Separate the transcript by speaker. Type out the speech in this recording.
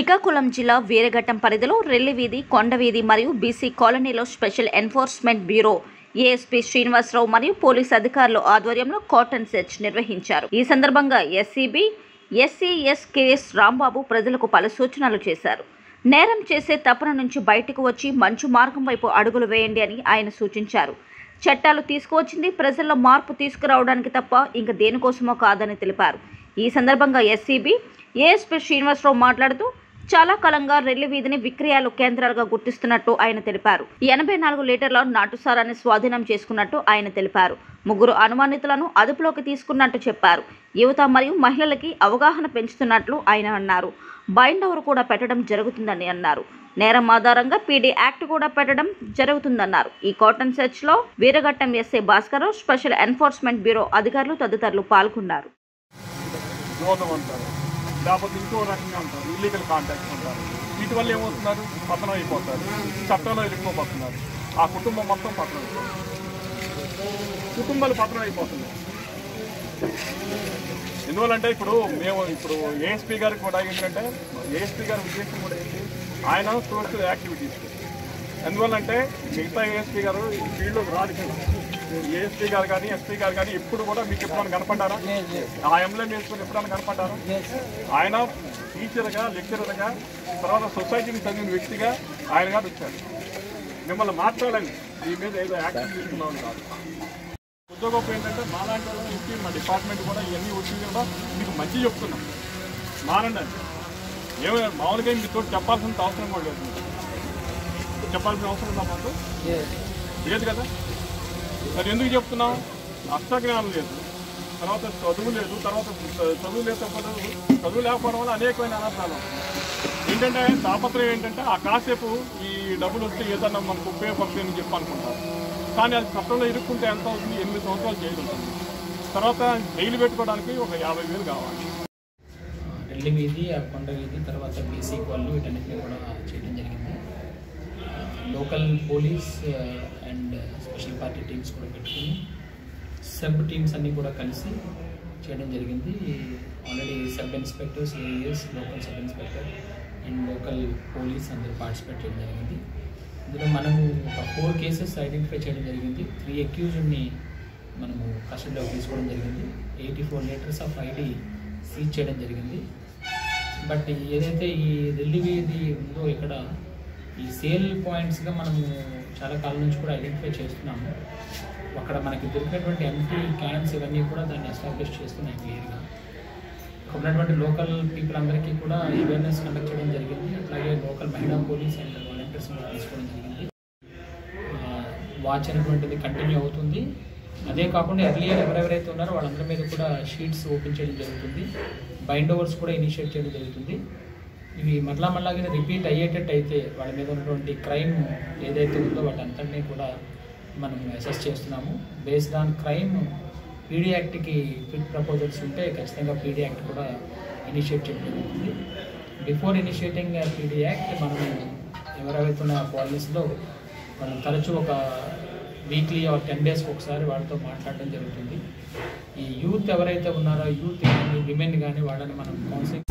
Speaker 1: శ్రీకాకుళం జిల్లా వీరఘట్టం పరిధిలో రెల్లివీధి కొండవీధి మరియు బీసీ కాలనీలో special enforcement bureau ASP Srinivasa Rao మరియు పోలీస్ అధికారుల ఆధ్వర్యంలో కాటన్ సెర్చ్ నిర్వహించారు. ఈ సందర్భంగా ఎస్సీబీ ఎస్సీఎస్ కేఎస్ రాంబాబు ప్రజలకు పలు సూచనలు చేశారు. నేరం చేసే తపన నుంచి బయటకు వచ్చి మంచు మార్గం వైపు అడుగులు వేయండి అని ఆయన సూచించారు. చట్టాలు తీసుకువచ్చింది ప్రజల్లో మార్పు తీసుకురావడానికి తప్ప ఇంక దేనికోసమో కాదని తెలిపారు. ఈ సందర్భంగా ఎస్సీబీ ఏఎస్పీ శ్రీనివాసరావు మాట్లాడుతూ చాలా కాలంగా రెల్లి వీధిని విక్రయాలు కేంద్రాలుగా గుర్తిస్తున్నట్టు ఆయన తెలిపారు. ఎనభై నాలుగు లీటర్ల నాటుసారాన్ని స్వాధీనం చేసుకున్నట్టు ఆయన తెలిపారు. ముగ్గురు అనుమానితులను అదుపులోకి తీసుకున్నట్టు చెప్పారు. యువత మరియు మహిళలకి అవగాహన పెంచుతున్నట్లు ఆయన అన్నారు. బైండ్ ఓవర్ కూడా పెట్టడం జరుగుతుందని అన్నారు. నేరం ఆధారంగా పీడీ యాక్ట్ కూడా పెట్టడం జరుగుతుందన్నారు. ఈ cordon సెర్చ్లో Veeraghattam SA Bhaskar special enforcement bureau అధికారులు తదితరులు పాల్గొన్నారు.
Speaker 2: లేకపోతే ఇంకో రకంగా ఉంటారు ఇల్లీగల్ కాంటాక్ట్స్ ఉంటారు. వీటి వల్ల ఏమవుతున్నారు? పతనం అయిపోతారు. చట్టంలో ఇరుక్కుపోతున్నారు. ఆ కుటుంబం మొత్తం పతనం అయిపోతుంది. కుటుంబాలు పతనం అయిపోతున్నాయి. ఎందువల్లంటే ఇప్పుడు మేము ఇప్పుడు ఏఎస్పీ గారికి కూడా ఏంటంటే ఏఎస్పీ గారి ఉద్దేశం కూడా ఏంటి? ఆయన సోషల్ యాక్టివిటీస్ ఎందువల్లంటే మిగతా ఏఎస్పీ గారు ఈ ఫీల్డ్లోకి రాదు ఏఎస్పీ గారు కానీ ఎస్పీ గారు కానీ ఎప్పుడు కూడా మీకు ఎప్పుడైనా కనపడ్డారా? ఆ ఎంఎల్ఏ వేసుకొని ఎప్పుడైనా కనపడ్డారా? ఆయన టీచర్గా లెక్చరర్గా తర్వాత సొసైటీని చదివిన వ్యక్తిగా ఆయన గారు వచ్చారు. మిమ్మల్ని మాట్లాడండి మీ మీద ఏదో యాక్షన్ తీసుకున్నామని కాదు. ఉద్యోగం ఏంటంటే మాలాంటి వాళ్ళని వచ్చి మా డిపార్ట్మెంట్ కూడా ఇవన్నీ వచ్చి కూడా మీకు మంచి చెప్తున్నాం. మానండి అని ఏమైనా మామూలుగా మీతో చెప్పాల్సిన అవసరం కూడా లేదు చెప్పాల్సిన అవసరం ఉందా మాకు? లేదు కదా? మరి ఎందుకు చెప్తున్నాం అష్టజ్ఞానం లేదు. తర్వాత చదువు లేదు తర్వాత చదువు లేకపోతే చదువు లేకపోవడం వల్ల అనేకమైన అనర్థాలు ఏంటంటే తాపత్రయం ఏంటంటే ఆ కాసేపు ఈ డబ్బులు వస్తే ఏదన్నా మనకు ఉపయోగపడుతుంది అని చెప్పి అనుకుంటారు. కానీ అది చట్టంలో ఇరుక్కుంటే ఎంత అవుతుంది? ఎనిమిది సంవత్సరాలు జైలు ఉంటుంది. తర్వాత జైలు పెట్టుకోవడానికి ఒక యాభై వేలు కావాలి.
Speaker 3: రెల్లి వీధి కొండ వీధి తర్వాత బీసీ కాలనీ వీటన్నిటిని కూడా local police and special party teams కూడా పెట్టుకుని సబ్ టీమ్స్ అన్నీ కూడా కలిసి చేయడం జరిగింది. Already sub inspectors AS local sub inspector and local police అందరూ పార్టిసిపేట్ చేయడం జరిగింది. ఇందులో మనము ఒక ఫోర్ కేసెస్ ఐడెంటిఫై చేయడం జరిగింది. త్రీ అక్యూజ్డ్ని మనము కస్టడీలోకి తీసుకోవడం జరిగింది. Eighty four litres of ID seize చేయడం జరిగింది. బట్ ఏదైతే ఈ రిలీవ్ ఏది ఉందో ఇక్కడ ఈ సేల్ పాయింట్స్గా మనము చాలా కాలం నుంచి కూడా ఐడెంటిఫై చేస్తున్నాము. అక్కడ మనకి దొరికినటువంటి ఎంపీ క్యాన్స్ ఇవన్నీ కూడా దాన్ని ఎస్టాబ్లిష్ చేస్తున్నాయి క్లియర్గా ఇక్కడ ఉన్నటువంటి లోకల్ పీపుల్ అందరికీ కూడా అవేర్నెస్ కండక్ట్ చేయడం జరిగింది. అలాగే లోకల్ మహిళా పోలీస్ అండ్ వాలంటీర్స్ కూడా తీసుకోవడం జరిగింది. వాచ్ అనేటువంటిది కంటిన్యూ అవుతుంది. అదే కాకుండా ఎర్లియర్ ఎవరెవరైతే ఉన్నారో వాళ్ళందరి మీద కూడా షీట్స్ ఓపెన్ చేయడం జరుగుతుంది. బైండ్ ఓవర్స్ కూడా ఇనిషియేట్ చేయడం జరుగుతుంది. ఇవి మళ్ళా మరలాగా రిపీట్ అయ్యేటట్టు అయితే వాళ్ళ మీద ఉన్నటువంటి క్రైమ్ ఏదైతే ఉందో వాటంతటినీ కూడా మనం అసెస్ చేస్తున్నాము. బేస్డ్ ఆన్ క్రైమ్ పీడీ యాక్ట్కి ఫిట్ ప్రపోజల్స్ ఉంటే ఖచ్చితంగా పీడీ యాక్ట్ కూడా ఇనిషియేట్ చేయడం జరుగుతుంది. బిఫోర్ ఇనిషియేటింగ్ పీడీ యాక్ట్ మనం ఎవరెవరైతే ఉన్న పాలసీలో మనం తరచూ ఒక వీక్లీ ఆర్ టెన్ డేస్కి ఒకసారి వాళ్ళతో మాట్లాడడం జరుగుతుంది. ఈ యూత్ ఎవరైతే ఉన్నారో యూత్ కానీ విమెన్ కానీ వాళ్ళని మనం కౌన్సిలింగ్